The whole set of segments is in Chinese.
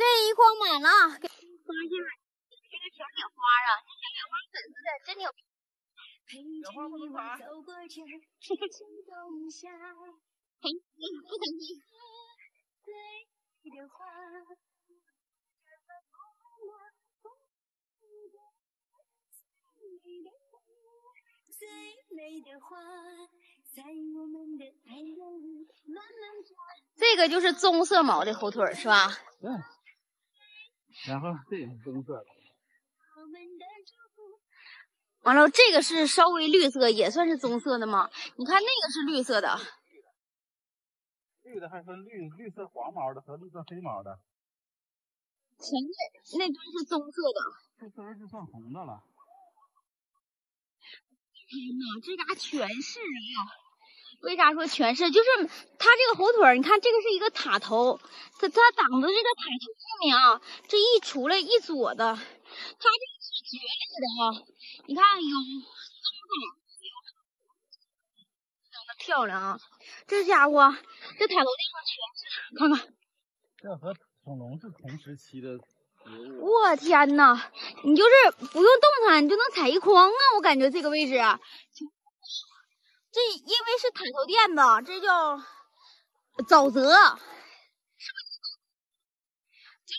这一筐满了，给发现这个小野花啊，这小野花粉丝的真牛逼。野花不能爬。嘿，不疼惜。这个就是棕色毛的火腿是吧？对。然后这也是棕色的。完了，这个是稍微绿色，也算是棕色的吗？你看那个是绿色的。绿的还分绿绿色黄毛的和绿色黑毛的。前面那堆是棕色的。这堆是算红的了。天呐，这嘎全是啊！为啥说全是？就是它这个火腿，你看这个是一个塔头，它它挡着这个塔头后面啊，这一出来一撮的，它这个是绝类的啊！你看有松长得漂亮啊！这家伙这塔头地方全是，看看，这和恐龙是同时期的。我天呐，你就是不用动它，你就能踩一筐啊！我感觉这个位置，这因为是塔头垫子，这叫沼泽，是不是？就是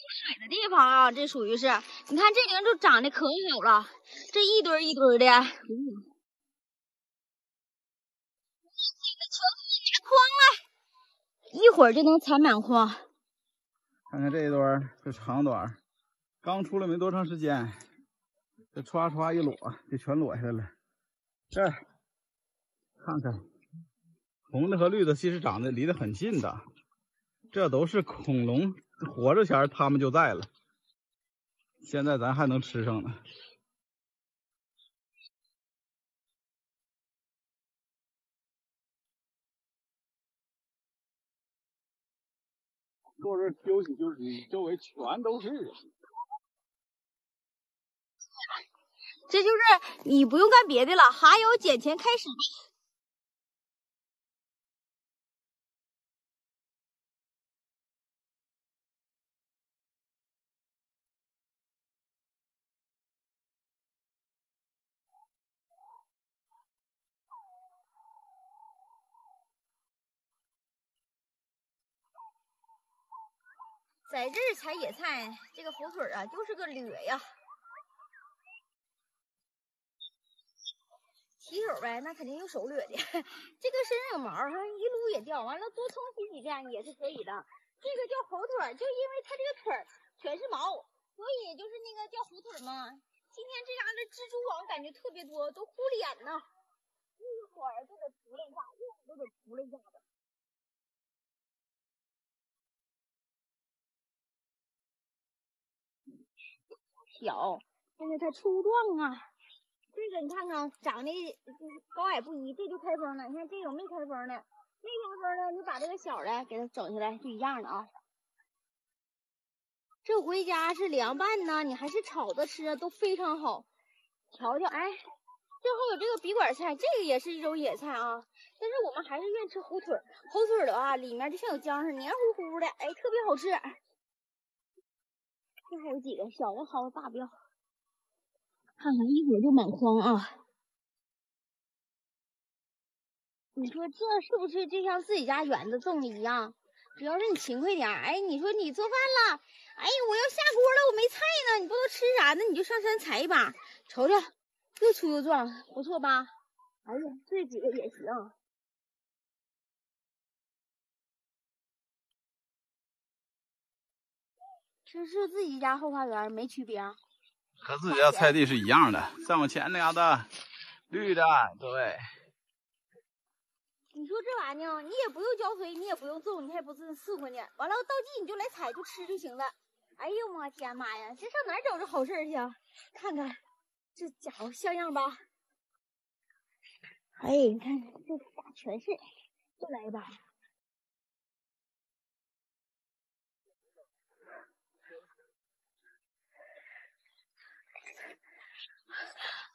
有水的地方啊，这属于是。你看这灵就长得可好了，这一堆一堆的，嗯，全满筐了，一会儿就能采满筐。看看这一堆，这长短，刚出来没多长时间，这歘歘一裸，就全裸下来了。这看看，红的和绿的其实长得离得很近的，这都是恐龙活着前它们就在了，现在咱还能吃上呢。坐这休息休息，周围全都是。这就是你不用干别的了，还有捡钱开始。在这儿采野菜，这个火腿啊，就是个掠呀。提手呗，那肯定用手掠的。这个身上有毛，哈，一撸也掉。完了，多冲洗几遍也是可以的。这个叫猴腿，就因为它这个腿儿全是毛，所以就是那个叫猴腿嘛。今天这嘎达蜘蛛网感觉特别多，都糊脸呢。一会儿就得扑了一下，一会儿就得扑了一下子。小，但是它粗壮啊。这个你看看，长得高矮不一，这就开封了。你看这种没开封的，没开封的，你把这个小的给它整下来，就一样的啊。这回家是凉拌呢，你还是炒着吃，都非常好。瞧瞧，哎，这还有这个笔管菜，这个也是一种野菜啊。但是我们还是愿意吃火腿，火腿的话里面就像有浆似的，黏糊糊的，哎，特别好吃。这还有几个小的薅，大不要。看看一会儿就满筐啊！你说这是不是就像自己家园子种的一样？只要是你勤快点，哎，你说你做饭了，哎，我要下锅了，我没菜呢，你不知道吃啥呢？你就上山采一把，瞅瞅，又粗又壮，不错吧？哎呀，这几个也行。这是自己家后花园，没区别。和自己家菜地是一样的，再往前那嘎达，绿的，对。你说这玩意儿，你也不用浇水，你也不用种，你还不是伺候呢？完了到季你就来采，就吃就行了。哎呦我天妈呀，这上哪找这好事去啊？看看这家伙像样吧？哎，你看这咋全是？又来一把。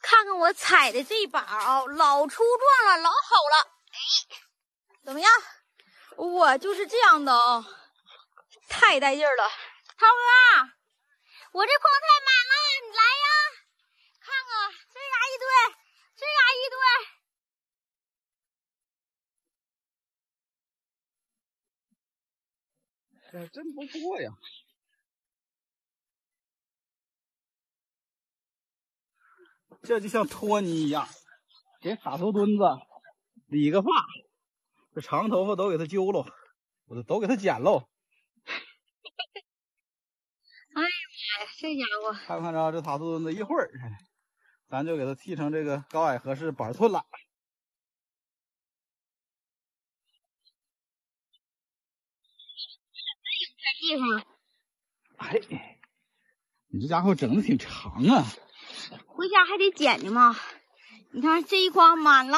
看看我采的这把啊，老粗壮了，老好了。哎，怎么样？我就是这样的啊。太带劲了，涛哥，我这筐太满了，你来呀！看看这嘎一堆，这嘎一堆，哎真不错呀！这就像托尼一样，给塔头墩子理个发，这长头发都给他揪喽，我都都给他剪喽。哎呀妈呀，这家伙！看不看着这塔头墩子一会儿，咱就给他剃成这个高矮合适板寸了。地方。哎，你这家伙整的挺长啊！回家还得捡呢嘛。你看这一筐满了，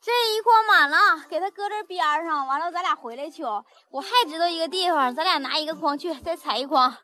这一筐满了，给它搁这边上。完了，咱俩回来取。我还知道一个地方，咱俩拿一个筐去，再采一筐。